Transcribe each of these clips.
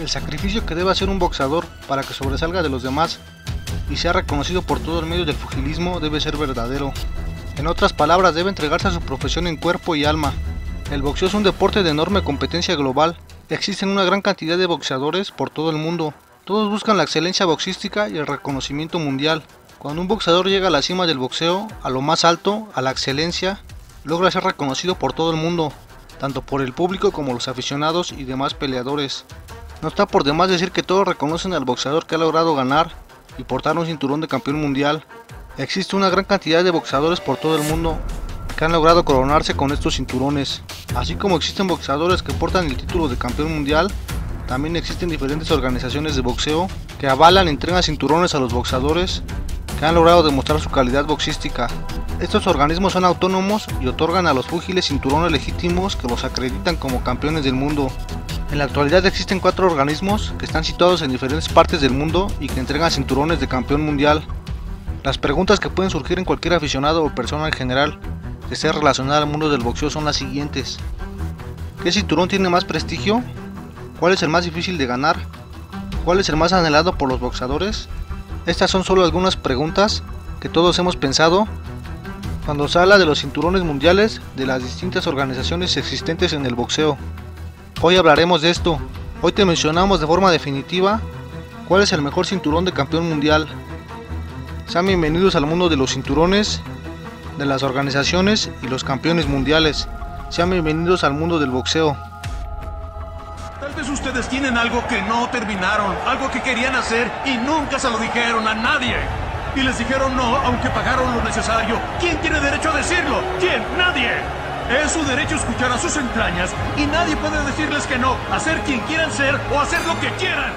El sacrificio que debe hacer un boxeador para que sobresalga de los demás y sea reconocido por todo el medio del pugilismo debe ser verdadero. En otras palabras, debe entregarse a su profesión en cuerpo y alma. El boxeo es un deporte de enorme competencia global. Existen una gran cantidad de boxeadores por todo el mundo. Todos buscan la excelencia boxística y el reconocimiento mundial. Cuando un boxeador llega a la cima del boxeo, a lo más alto, a la excelencia, logra ser reconocido por todo el mundo, tanto por el público como los aficionados y demás peleadores. No está por demás decir que todos reconocen al boxeador que ha logrado ganar y portar un cinturón de campeón mundial. Existe una gran cantidad de boxeadores por todo el mundo que han logrado coronarse con estos cinturones. Así como existen boxeadores que portan el título de campeón mundial, también existen diferentes organizaciones de boxeo que avalan y entregan cinturones a los boxeadores que han logrado demostrar su calidad boxística. Estos organismos son autónomos y otorgan a los púgiles cinturones legítimos que los acreditan como campeones del mundo. En la actualidad existen cuatro organismos que están situados en diferentes partes del mundo y que entregan cinturones de campeón mundial. Las preguntas que pueden surgir en cualquier aficionado o persona en general que esté relacionada al mundo del boxeo son las siguientes. ¿Qué cinturón tiene más prestigio? ¿Cuál es el más difícil de ganar? ¿Cuál es el más anhelado por los boxeadores? Estas son solo algunas preguntas que todos hemos pensado cuando se habla de los cinturones mundiales de las distintas organizaciones existentes en el boxeo. Hoy hablaremos de esto. Hoy te mencionamos de forma definitiva cuál es el mejor cinturón de campeón mundial. Sean bienvenidos al mundo de los cinturones, de las organizaciones y los campeones mundiales. Sean bienvenidos al mundo del boxeo. Tal vez ustedes tienen algo que no terminaron, algo que querían hacer y nunca se lo dijeron a nadie. Y les dijeron no, aunque pagaron lo necesario. ¿Quién tiene derecho a decirlo? ¿Quién? Nadie. Es su derecho escuchar a sus entrañas y nadie puede decirles que no, hacer quien quieran ser o hacer lo que quieran.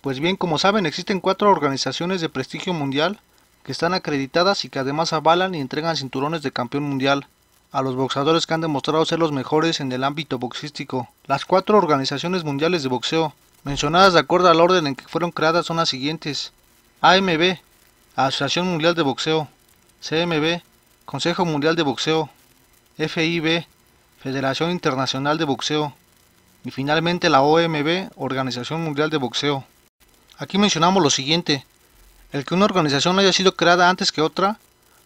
Pues bien, como saben, existen cuatro organizaciones de prestigio mundial que están acreditadas y que además avalan y entregan cinturones de campeón mundial a los boxeadores que han demostrado ser los mejores en el ámbito boxístico. Las cuatro organizaciones mundiales de boxeo, mencionadas de acuerdo al orden en que fueron creadas, son las siguientes. AMB, Asociación Mundial de Boxeo. CMB, Consejo Mundial de Boxeo. FIB, Federación Internacional de Boxeo. Y finalmente la OMB, Organización Mundial de Boxeo. Aquí mencionamos lo siguiente. El que una organización haya sido creada antes que otra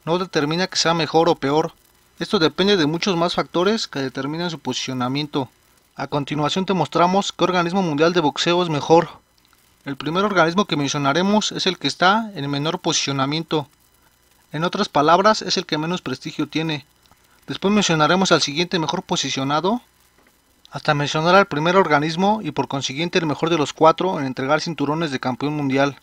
no determina que sea mejor o peor. Esto depende de muchos más factores que determinan su posicionamiento. A continuación te mostramos qué organismo mundial de boxeo es mejor. El primer organismo que mencionaremos es el que está en menor posicionamiento. En otras palabras, es el que menos prestigio tiene. Después mencionaremos al siguiente mejor posicionado hasta mencionar al primer organismo y por consiguiente el mejor de los cuatro en entregar cinturones de campeón mundial.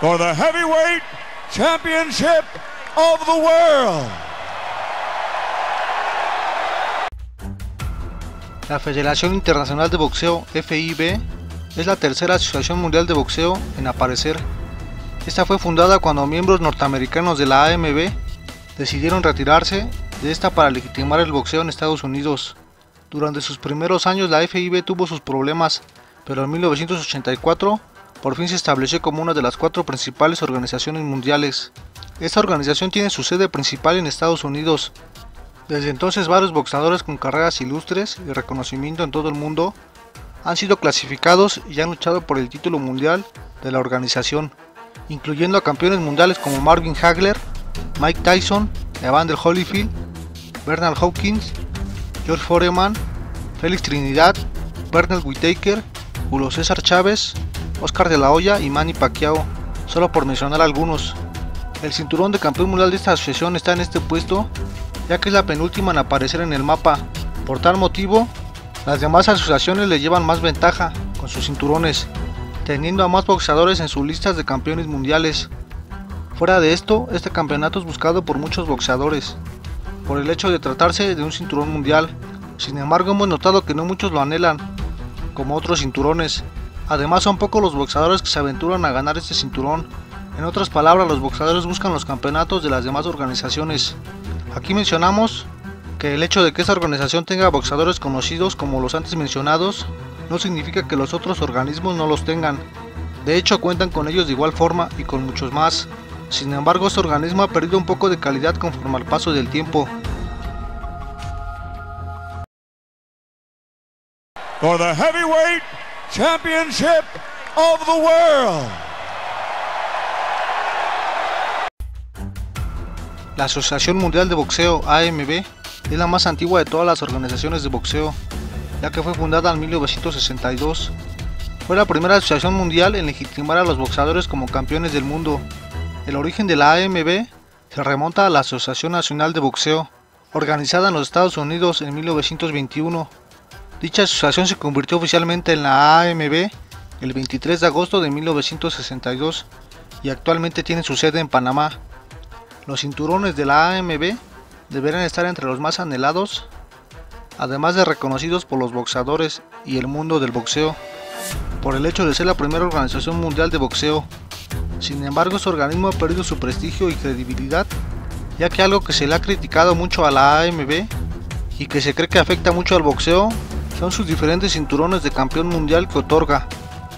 For the Championship of the World. La Federación Internacional de Boxeo FIB es la tercera asociación mundial de boxeo en aparecer. Esta fue fundada cuando miembros norteamericanos de la AMB decidieron retirarse de esta para legitimar el boxeo en Estados Unidos. Durante sus primeros años la FIB tuvo sus problemas, pero en 1984 por fin se estableció como una de las cuatro principales organizaciones mundiales. Esta organización tiene su sede principal en Estados Unidos. Desde entonces varios boxeadores con carreras ilustres y reconocimiento en todo el mundo han sido clasificados y han luchado por el título mundial de la organización, incluyendo a campeones mundiales como Marvin Hagler, Mike Tyson, Evander Holyfield, Bernard Hopkins, George Foreman, Félix Trinidad, Bernard Whitaker, Julio César Chávez, Oscar de la Hoya y Manny Pacquiao, solo por mencionar algunos. El cinturón de campeón mundial de esta asociación está en este puesto, ya que es la penúltima en aparecer en el mapa. Por tal motivo, las demás asociaciones le llevan más ventaja con sus cinturones, teniendo a más boxeadores en sus listas de campeones mundiales. Fuera de esto, este campeonato es buscado por muchos boxeadores, por el hecho de tratarse de un cinturón mundial. Sin embargo, hemos notado que no muchos lo anhelan, como otros cinturones. Además, son pocos los boxeadores que se aventuran a ganar este cinturón. En otras palabras, los boxeadores buscan los campeonatos de las demás organizaciones. Aquí mencionamos que el hecho de que esta organización tenga boxeadores conocidos como los antes mencionados no significa que los otros organismos no los tengan. De hecho cuentan con ellos de igual forma y con muchos más. Sin embargo, este organismo ha perdido un poco de calidad conforme al paso del tiempo. For the Heavyweight Championship of the World. La Asociación Mundial de Boxeo AMB es la más antigua de todas las organizaciones de boxeo, ya que fue fundada en 1962. Fue la primera asociación mundial en legitimar a los boxeadores como campeones del mundo. El origen de la AMB se remonta a la Asociación Nacional de Boxeo, organizada en los Estados Unidos en 1921. Dicha asociación se convirtió oficialmente en la AMB el 23 de agosto de 1962 y actualmente tiene su sede en Panamá. Los cinturones de la AMB deberán estar entre los más anhelados, además de reconocidos por los boxeadores y el mundo del boxeo, por el hecho de ser la primera organización mundial de boxeo. Sin embargo, su organismo ha perdido su prestigio y credibilidad, ya que algo que se le ha criticado mucho a la AMB y que se cree que afecta mucho al boxeo son sus diferentes cinturones de campeón mundial que otorga.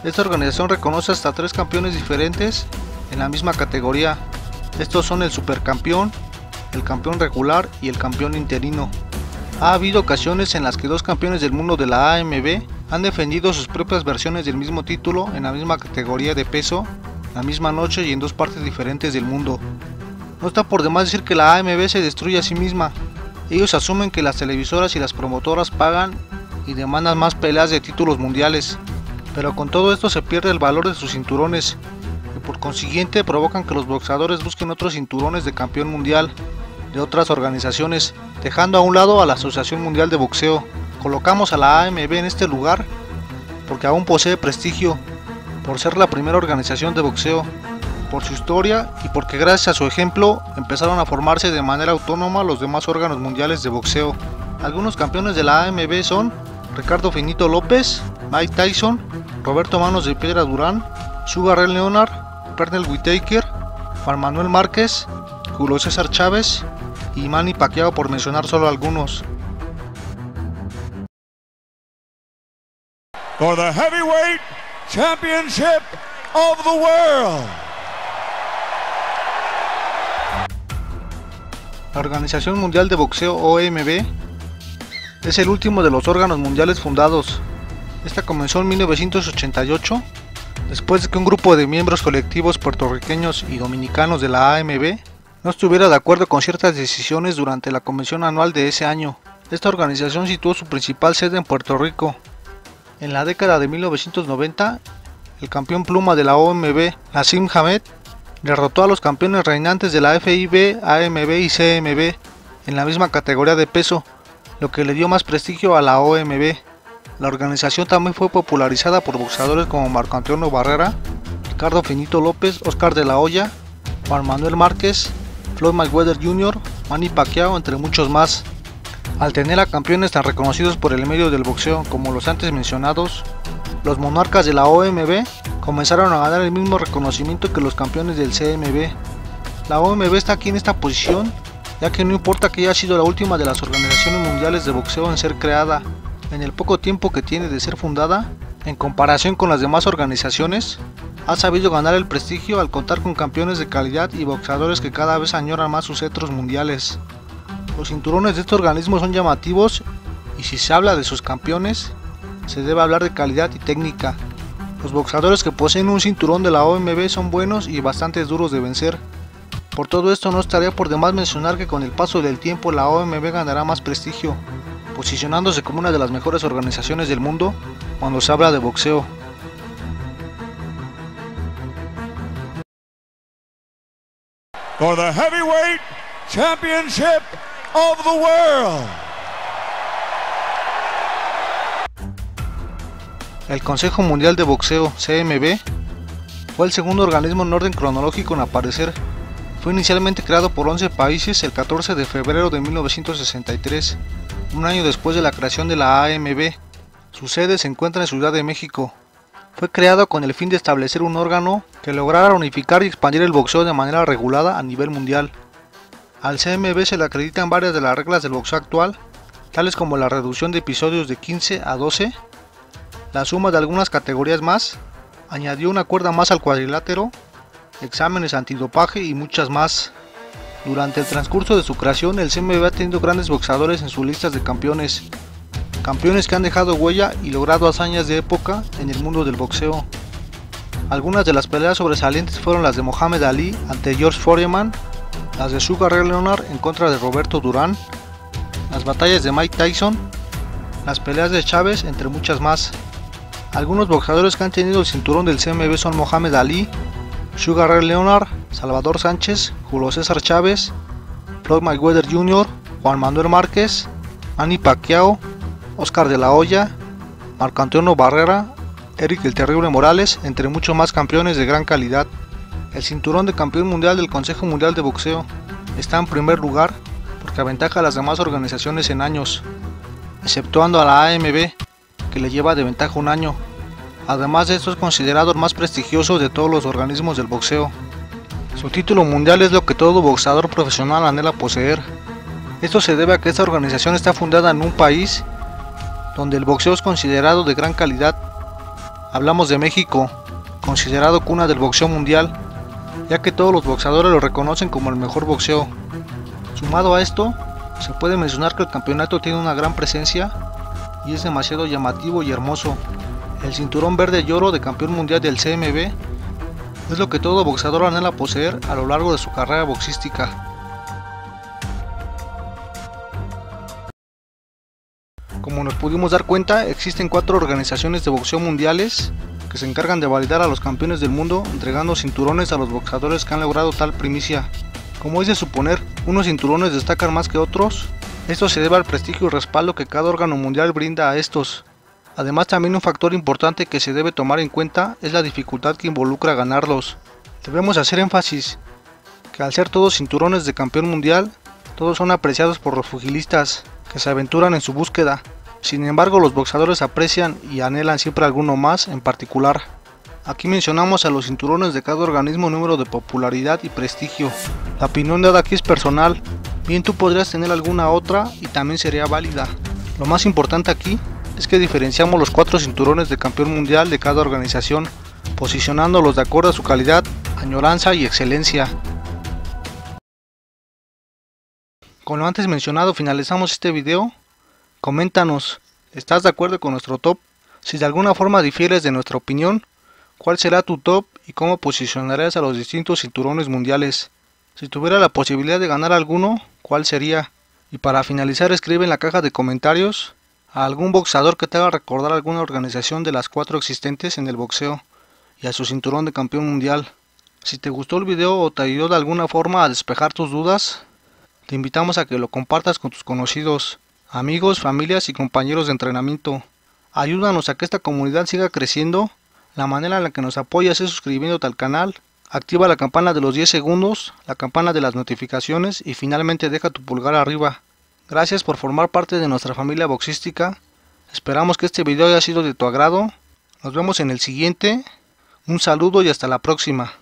Esta organización reconoce hasta tres campeones diferentes en la misma categoría, estos son el supercampeón, el campeón regular y el campeón interino. Ha habido ocasiones en las que dos campeones del mundo de la AMB han defendido sus propias versiones del mismo título en la misma categoría de peso, la misma noche y en dos partes diferentes del mundo. No está por demás decir que la AMB se destruye a sí misma. Ellos asumen que las televisoras y las promotoras pagan y demandan más peleas de títulos mundiales, pero con todo esto se pierde el valor de sus cinturones por consiguiente provocan que los boxeadores busquen otros cinturones de campeón mundial de otras organizaciones, dejando a un lado a la Asociación Mundial de Boxeo. Colocamos a la AMB en este lugar porque aún posee prestigio, por ser la primera organización de boxeo, por su historia y porque gracias a su ejemplo empezaron a formarse de manera autónoma los demás órganos mundiales de boxeo. Algunos campeones de la AMB son Ricardo Finito López, Mike Tyson, Roberto Manos de Piedra Durán, Sugar Ray Leonard, Pernell Whitaker, Juan Manuel Márquez, Julio César Chávez y Manny Pacquiao por mencionar solo algunos. For the Heavyweight Championship of the World. La Organización Mundial de Boxeo OMB es el último de los órganos mundiales fundados. Esta comenzó en 1988 después de que un grupo de miembros colectivos puertorriqueños y dominicanos de la AMB no estuviera de acuerdo con ciertas decisiones durante la convención anual de ese año. Esta organización situó su principal sede en Puerto Rico. En la década de 1990, el campeón pluma de la OMB, Nassim Hamed, derrotó a los campeones reinantes de la FIB, AMB y CMB en la misma categoría de peso, lo que le dio más prestigio a la OMB. La organización también fue popularizada por boxeadores como Marco Antonio Barrera, Ricardo Finito López, Oscar de la Hoya, Juan Manuel Márquez, Floyd Mayweather Jr., Manny Pacquiao, entre muchos más. Al tener a campeones tan reconocidos por el medio del boxeo como los antes mencionados, los monarcas de la OMB comenzaron a ganar el mismo reconocimiento que los campeones del CMB. La OMB está aquí en esta posición, ya que no importa que haya sido la última de las organizaciones mundiales de boxeo en ser creada, en el poco tiempo que tiene de ser fundada, en comparación con las demás organizaciones, ha sabido ganar el prestigio al contar con campeones de calidad y boxeadores que cada vez añoran más sus cetros mundiales. Los cinturones de este organismo son llamativos y si se habla de sus campeones, se debe hablar de calidad y técnica. Los boxeadores que poseen un cinturón de la OMB son buenos y bastante duros de vencer. Por todo esto no estaría por demás mencionar que con el paso del tiempo la OMB ganará más prestigio, posicionándose como una de las mejores organizaciones del mundo cuando se habla de boxeo. For the Heavyweight Championship of the World. El Consejo Mundial de Boxeo, CMB, fue el segundo organismo en orden cronológico en aparecer. Fue inicialmente creado por 11 países el 14 de febrero de 1963 un año después de la creación de la AMB. Su sede se encuentra en Ciudad de México. Fue creado con el fin de establecer un órgano que lograra unificar y expandir el boxeo de manera regulada a nivel mundial. Al CMB se le acreditan varias de las reglas del boxeo actual, tales como la reducción de episodios de 15 a 12, La suma de algunas categorías más añadió una cuerda más al cuadrilátero, exámenes antidopaje y muchas más. Durante el transcurso de su creación, el CMB ha tenido grandes boxeadores en sus listas de campeones, campeones que han dejado huella y logrado hazañas de época en el mundo del boxeo. Algunas de las peleas sobresalientes fueron las de Mohamed Ali ante George Foreman, las de Sugar Ray Leonard en contra de Roberto Durán, las batallas de Mike Tyson, las peleas de Chávez, entre muchas más. Algunos boxeadores que han tenido el cinturón del CMB son Mohamed Ali, Sugar Ray Leonard, Salvador Sánchez, Julio César Chávez, Floyd Mayweather Jr., Juan Manuel Márquez, Manny Pacquiao, Oscar de la Hoya, Marco Antonio Barrera, Eric el Terrible Morales, entre muchos más campeones de gran calidad. El cinturón de campeón mundial del Consejo Mundial de Boxeo está en primer lugar porque aventaja a las demás organizaciones en años, exceptuando a la AMB, que le lleva de ventaja un año. Además de esto es considerado el más prestigioso de todos los organismos del boxeo. Su título mundial es lo que todo boxeador profesional anhela poseer. Esto se debe a que esta organización está fundada en un país donde el boxeo es considerado de gran calidad. Hablamos de México, considerado cuna del boxeo mundial, ya que todos los boxeadores lo reconocen como el mejor boxeo. Sumado a esto, se puede mencionar que el campeonato tiene una gran presencia y es demasiado llamativo y hermoso. El cinturón verde y oro de campeón mundial del CMB es lo que todo boxeador anhela poseer a lo largo de su carrera boxística. Como nos pudimos dar cuenta, existen cuatro organizaciones de boxeo mundiales que se encargan de validar a los campeones del mundo entregando cinturones a los boxeadores que han logrado tal primicia. Como es de suponer, unos cinturones destacan más que otros. Esto se debe al prestigio y respaldo que cada órgano mundial brinda a estos. Además también un factor importante que se debe tomar en cuenta es la dificultad que involucra ganarlos. Debemos hacer énfasis que al ser todos cinturones de campeón mundial, todos son apreciados por los pugilistas que se aventuran en su búsqueda. Sin embargo, los boxeadores aprecian y anhelan siempre alguno más en particular. Aquí mencionamos a los cinturones de cada organismo número de popularidad y prestigio. La opinión dada aquí es personal, bien tú podrías tener alguna otra y también sería válida. Lo más importante aquí es que diferenciamos los cuatro cinturones de campeón mundial de cada organización, posicionándolos de acuerdo a su calidad, añoranza y excelencia. Con lo antes mencionado finalizamos este video. Coméntanos, ¿estás de acuerdo con nuestro top? Si de alguna forma difieres de nuestra opinión, ¿Cuál será tu top y cómo posicionarás a los distintos cinturones mundiales? Si tuviera la posibilidad de ganar alguno, ¿cuál sería? Y para finalizar escribe en la caja de comentarios a algún boxeador que te haga recordar alguna organización de las cuatro existentes en el boxeo y a su cinturón de campeón mundial. Si te gustó el video o te ayudó de alguna forma a despejar tus dudas, te invitamos a que lo compartas con tus conocidos, amigos, familias y compañeros de entrenamiento. Ayúdanos a que esta comunidad siga creciendo la manera en la que nos apoyas es suscribiéndote al canal, activa la campana de los 10 segundos, la campana de las notificaciones y finalmente deja tu pulgar arriba. Gracias por formar parte de nuestra familia boxística. Esperamos que este video haya sido de tu agrado. Nos vemos en el siguiente. Un saludo y hasta la próxima.